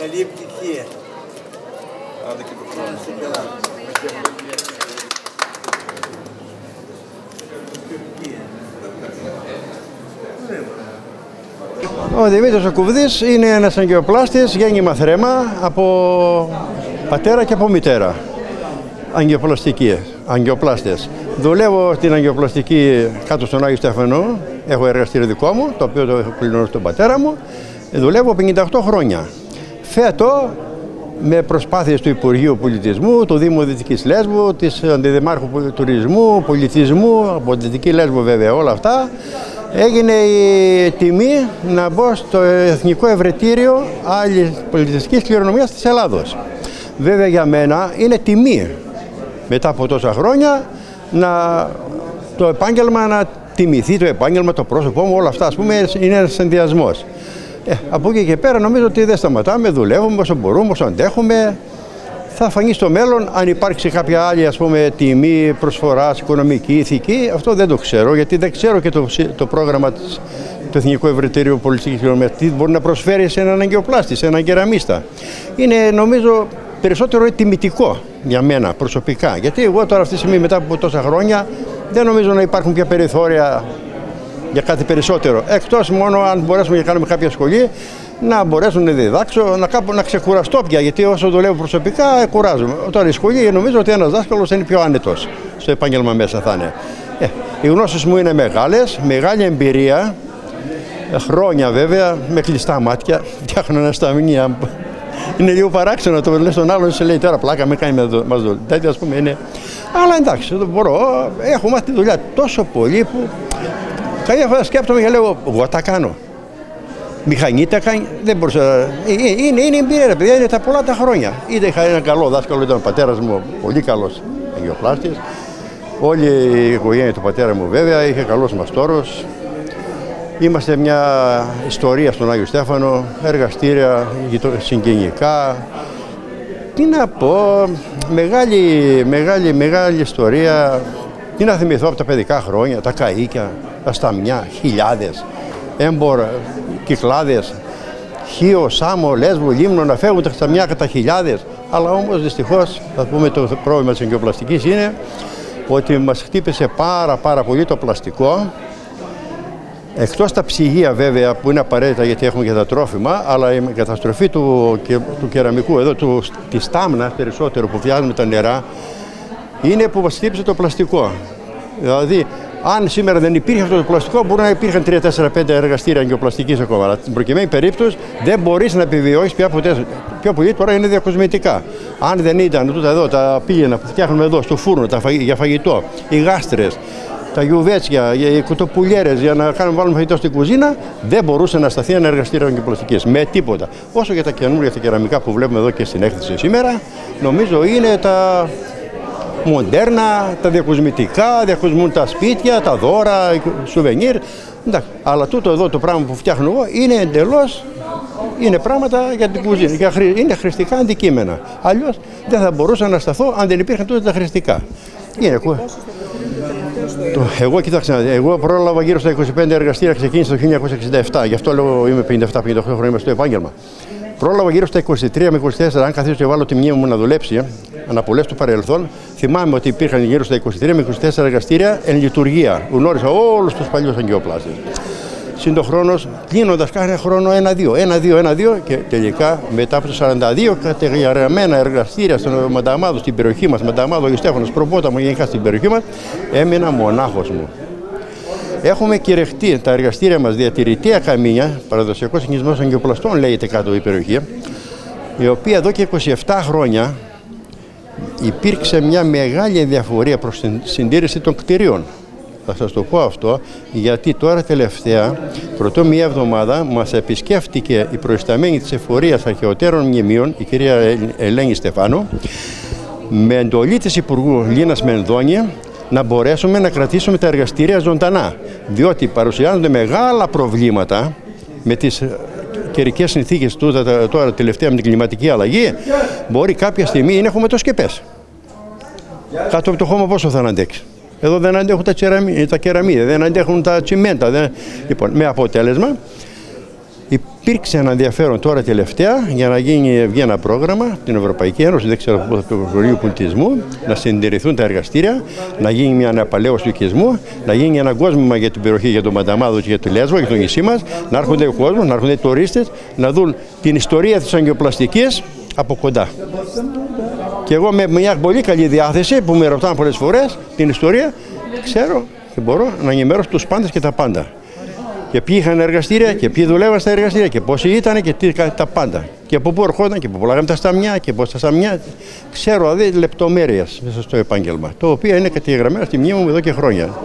Καλή επιτυχία. Άντε και το Να χρόνο. είστε καλά. Ο Δημήτρης ο Κουβδής είναι ένας αγκαιοπλάστης, γέννημα θρέμα από πατέρα και από μητέρα. Αγκαιοπλαστική, αγκαιοπλάστες. Δουλεύω στην αγκαιοπλαστική κάτω στον Άγιο Στέφανο. Έχω εργαστήριο δικό μου, το οποίο το έχω πληρώνει στον πατέρα μου. Δουλεύω 58 χρόνια. Φέτο, με προσπάθειες του Υπουργείου Πολιτισμού, του Δήμου Δυτικής Λέσβου, της Αντιδημάρχου Τουρισμού, Πολιτισμού, από Δυτική Λέσβου βέβαια όλα αυτά, έγινε η τιμή να μπω στο Εθνικό Ευρετήριο άλλη πολιτιστικής κληρονομιάς της Ελλάδος. Βέβαια για μένα είναι τιμή μετά από τόσα χρόνια να το επάγγελμα να τιμηθεί το επάγγελμα, το πρόσωπό μου, όλα αυτά ας πούμε είναι ένας ενδιασμός. Ε, από εκεί και πέρα νομίζω ότι δεν σταματάμε, δουλεύουμε όσο μπορούμε, όσο αντέχουμε. Θα φανεί στο μέλλον αν υπάρξει κάποια άλλη ας πούμε, τιμή προσφοράς, οικονομική, ηθική. Αυτό δεν το ξέρω γιατί δεν ξέρω και το, το πρόγραμμα της, του Εθνικού Ευρετήριου Πολιτικής Κοινωνίας τι μπορεί να προσφέρει σε έναν αγκαιοπλάστη, σε έναν κεραμίστα. Είναι νομίζω περισσότερο τιμητικό για μένα προσωπικά. Γιατί εγώ τώρα αυτή τη στιγμή μετά από τόσα χρόνια δεν νομίζω να υπάρχουν πια περιθώρια για κάτι περισσότερο. Εκτός μόνο αν μπορέσουμε να κάνουμε κάποια σχολή να μπορέσουν να διδάξω, να, κάπου, να ξεκουραστώ πια. Γιατί όσο δουλεύω προσωπικά, κουράζομαι. Τώρα η σχολή νομίζω ότι ένας δάσκαλος είναι πιο άνετος στο επάγγελμα μέσα θα είναι. Ε, οι γνώσεις μου είναι μεγάλες, μεγάλη εμπειρία. Ε, χρόνια βέβαια, με κλειστά μάτια. Φτιάχνω ένα σταμινία. Είναι λίγο παράξενο το λες στον άλλον, σε λέει τώρα πλάκα με κάνει μας δουλειά. Τέτοιο ας πούμε είναι. Αλλά εντάξει, δεν μπορώ. Έχω μάθει τη δουλειά τόσο πολύ που Καμιά φορά σκέφτομαι και λέω, εγώ τα κάνω. Μηχανή τα κάνει, δεν μπορούσα. Ε, ε, είναι, είναι εμπειρία, ρε παιδιά, είναι τα πολλά τα χρόνια. Είτε είχα ένα καλό δάσκαλο, ήταν ο πατέρας μου πολύ καλός αγιοπλάστη. Όλη η οικογένεια του πατέρα μου βέβαια είχε καλός μαστόρο. Είμαστε μια ιστορία στον Άγιο Στέφανο, εργαστήρια συγγενικά. Τι να πω, μεγάλη, μεγάλη, μεγάλη ιστορία. Τι να θυμηθώ από τα παιδικά χρόνια, τα καΐκια, τα σταμιά, χιλιάδες, έμπορα, κυκλάδες, Χίο, Σάμο, Λέσβο, Λίμνο να φεύγουν τα σταμιά κατά χιλιάδες. Αλλά όμως δυστυχώς, θα πούμε το πρόβλημα της εγκαιοπλαστικής είναι ότι μας χτύπησε πάρα πάρα πολύ το πλαστικό Εκτός τα ψυγεία βέβαια που είναι απαραίτητα γιατί έχουμε και τα τρόφιμα, αλλά η καταστροφή του, του κεραμικού εδώ, του, της τάμνας περισσότερο που φτιάχνουμε τα νερά, είναι που μας χτύπησε το πλαστικό. Δηλαδή, αν σήμερα δεν υπήρχε αυτό το πλαστικό, μπορεί να υπήρχαν 3-4-5 εργαστήρια αγκιοπλαστικής ακόμα. Αλλά στην προκειμένη περίπτωση δεν μπορείς να επιβιώσεις πια ποτέ. Πιο πολύ τώρα είναι διακοσμητικά. Αν δεν ήταν τούτα εδώ τα πήγαινα που φτιάχνουμε εδώ στο φούρνο τα φαγη, για φαγητό, οι γάστρες, τα γιουβέτσια, οι κουτοπουλιέρες για να κάνουμε βάλουμε φαγητό στην κουζίνα, δεν μπορούσε να σταθεί ένα εργαστήριο αγκιοπλαστικής με τίποτα. Όσο για τα καινούργια τα κεραμικά που βλέπουμε εδώ και στην έκθεση σήμερα, νομίζω είναι τα μοντέρνα, τα διακοσμητικά, διακοσμούν τα σπίτια, τα δώρα, σουβενίρ. Εντάξει. Αλλά τούτο εδώ το πράγμα που φτιάχνω εγώ είναι εντελώς είναι πράγματα για την κουζίνα. Για χρη... Είναι χρηστικά αντικείμενα. Αλλιώς δεν θα μπορούσα να σταθώ αν δεν υπήρχαν τότε τα χρηστικά. Είναι. Το, εγώ κοιτάξτε, εγώ πρόλαβα γύρω στα 25 εργαστήρια, ξεκίνησα το 1967. Γι' αυτό λέω είμαι 57-58 χρόνια είμαι στο επάγγελμα. Πρόλαβα γύρω στα 23 με 24, αν καθίσω και βάλω τη μνήμη μου να δουλέψει, αναπολέ του παρελθόν, θυμάμαι ότι υπήρχαν γύρω στα 23 με 24 εργαστήρια εν λειτουργία. Γνώρισα όλους τους παλιούς αγκαιοπλάστε. Συν το χρόνο, κλείνοντα κάθε χρόνο ένα-δύο, ένα-δύο, ένα-δύο και τελικά μετά από 42 κατεγραμμένα εργαστήρια στον Μανταμάδο, στην περιοχή μας, Μανταμάδο και Στέφανο, προπόταμο γενικά στην περιοχή μας, έμεινα μονάχος μου. Έχουμε κυρεχτεί τα εργαστήρια μας διατηρητέα καμίνια, παραδοσιακός συγκινησμό αγκαιοπλαστών λέγεται κάτω η περιοχή, η οποία εδώ και 27 χρόνια υπήρξε μια μεγάλη διαφορία προς την συντήρηση των κτηρίων. Θα σας το πω αυτό, γιατί τώρα τελευταία, πρωτό μία εβδομάδα, μας επισκέφτηκε η προϊσταμένη της εφορίας αρχαιοτέρων μνημείων, η κυρία Ελένη Στεφάνου, με εντολή της Υπουργού Λίνας Μενδόνια, να μπορέσουμε να κρατήσουμε τα εργαστήρια ζωντανά. Διότι παρουσιάζονται μεγάλα προβλήματα με τις καιρικές συνθήκες τώρα, τώρα τελευταία με την κλιματική αλλαγή, μπορεί κάποια στιγμή να έχουμε το σκεπέ. Κάτω από το χώμα πόσο θα αντέξει; Εδώ δεν αντέχουν τα, τα κεραμίδια, δεν αντέχουν τα τσιμέντα. Δεν... Λοιπόν, με αποτέλεσμα Υπήρξε ένα ενδιαφέρον τώρα τελευταία για να γίνει, βγει ένα πρόγραμμα την Ευρωπαϊκή Ένωση, δεν ξέρω από το Υπουργείο Πολιτισμού, να συντηρηθούν τα εργαστήρια, να γίνει μια αναπαλαίωση του οικισμού, να γίνει ένα κόσμημα για την περιοχή, για τον Μανταμάδο και για το Λέσβο, για το νησί μας, να έρχονται ο κόσμος, να έρχονται οι τουρίστες, να δουν την ιστορία της αγκιοπλαστική από κοντά. Και εγώ με μια πολύ καλή διάθεση που με ρωτάνε πολλές φορές την ιστορία, ξέρω και μπορώ να ενημερώσω τους πάντες και τα πάντα και ποιοι είχαν εργαστήρια και ποιοι δουλεύαν στα εργαστήρια και πόσοι ήταν και τι, τα πάντα. Και από πού ερχόταν και πού πουλάγαμε τα σταμιά και πώς τα σταμιά. Ξέρω δηλαδή λεπτομέρειε μέσα στο επάγγελμα. Το οποίο είναι κατηγραμμένο στη μνήμη μου εδώ και χρόνια.